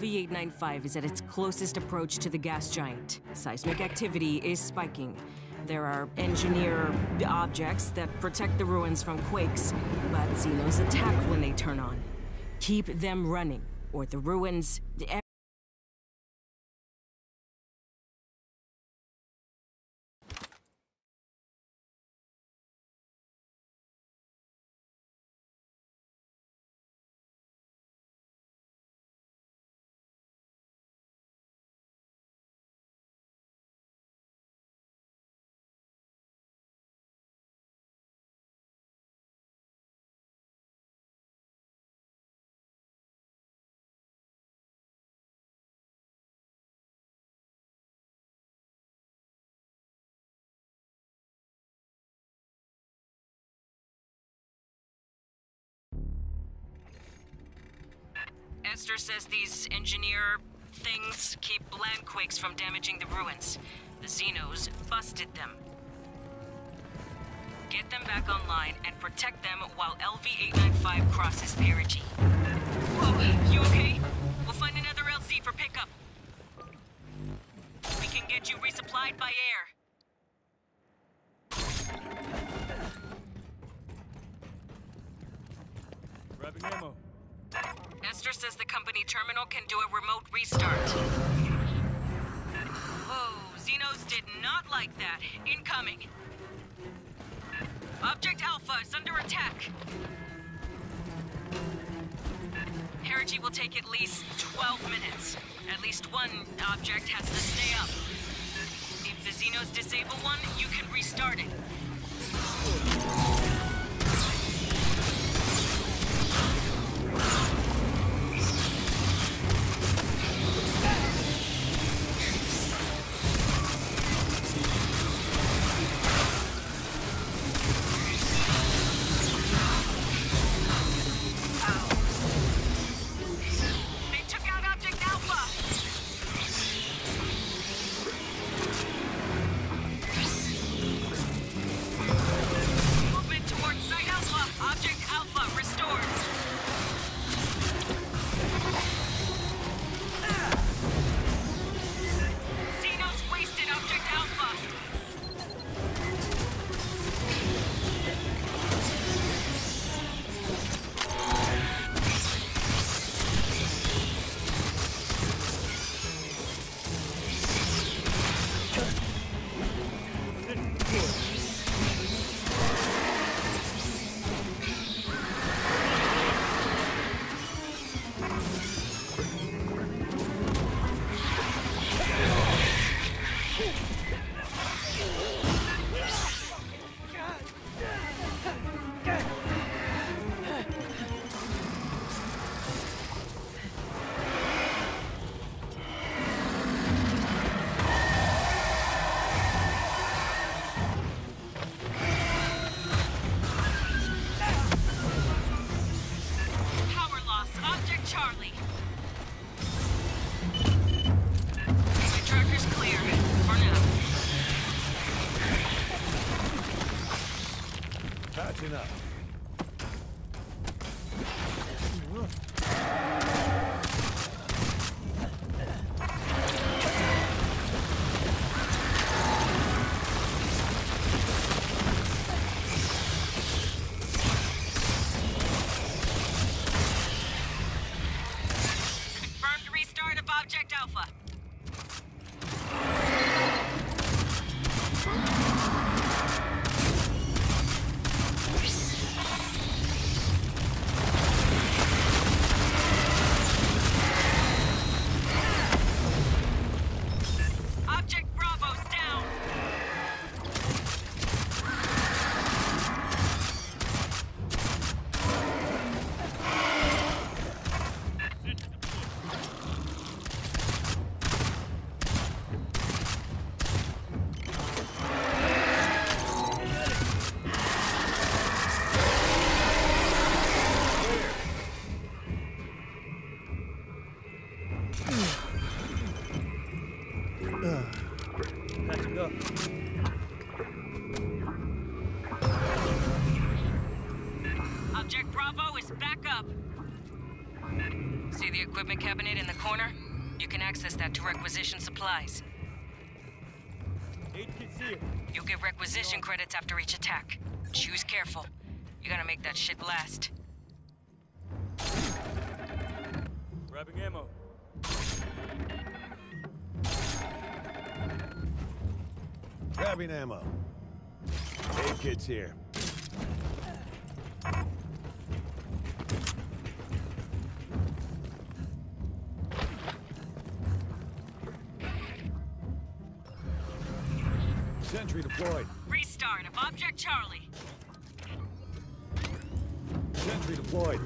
LV-895 is at its closest approach to the gas giant. Seismic activity is spiking. There are engineer objects that protect the ruins from quakes, but Xenos attack when they turn on. Keep them running, or the ruins... Esther says these engineer things keep land quakes from damaging the ruins. The Xenos busted them. Get them back online and protect them while LV-895 crosses perigee. Whoa, you okay? We'll find another LZ for pickup. We can get you resupplied by air. Grabbing ammo. Esther says the company terminal can do a remote restart. Whoa, Xenos did not like that. Incoming. Object Alpha is under attack. Perigee will take at least 12 minutes. At least one object has to stay up. If the Xenos disable one, you can restart it. Charlie. In you can access that to requisition supplies. Eight kids here. You'll get requisition credits after each attack. Choose careful. You gotta make that shit last. Grabbing ammo. Grabbing ammo. Hey, kids here. Sentry deployed. Restart of Object Charlie. Sentry deployed.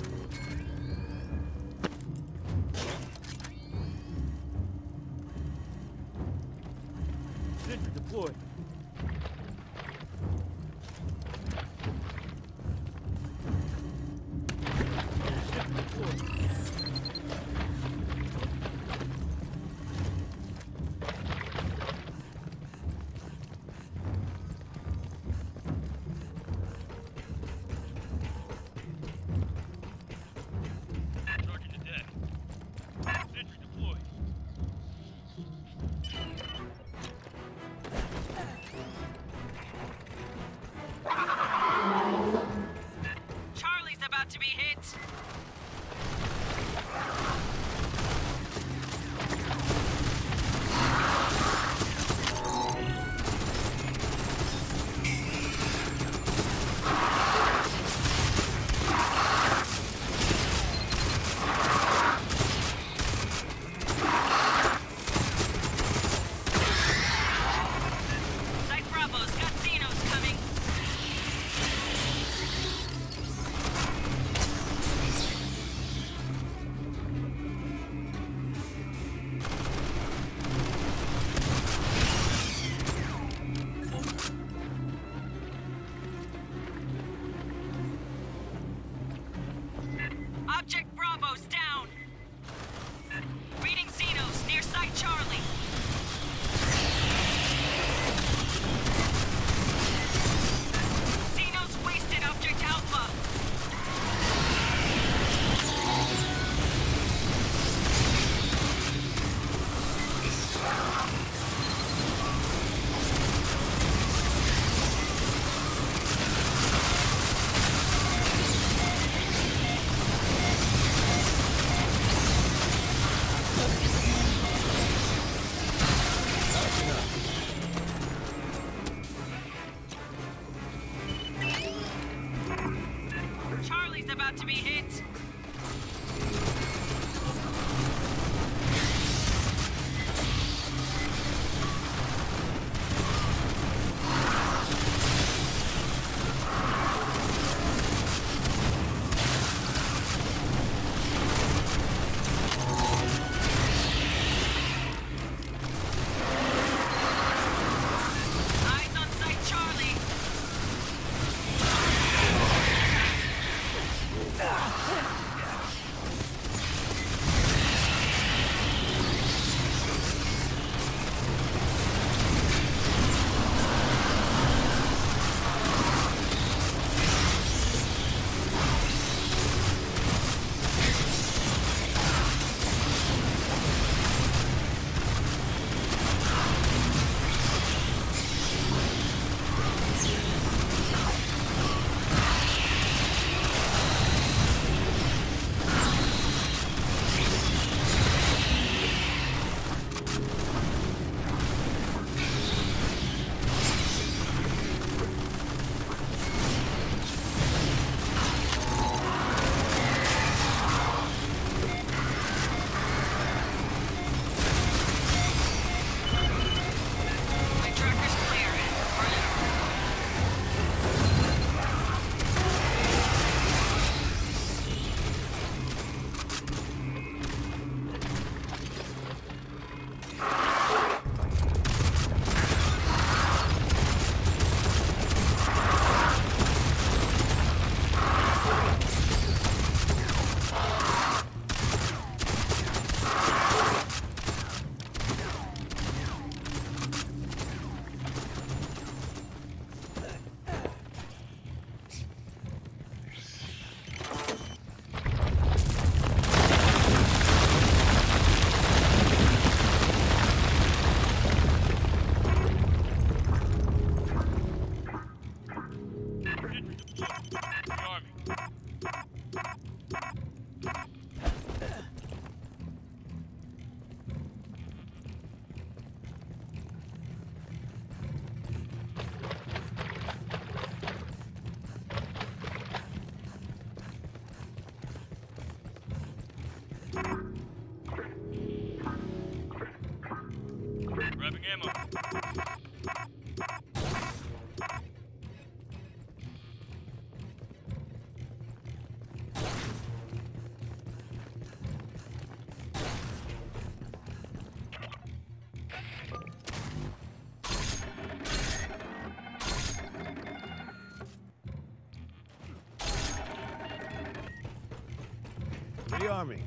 Army.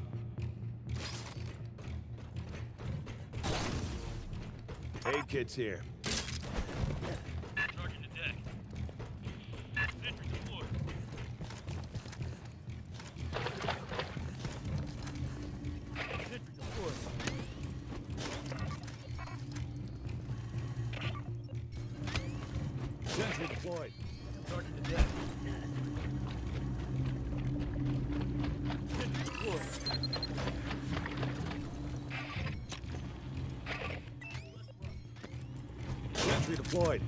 Aid kit's here. Charging the deck. Sentry deployed. Sentry deployed. Sentry deployed. Charging the. Deployed.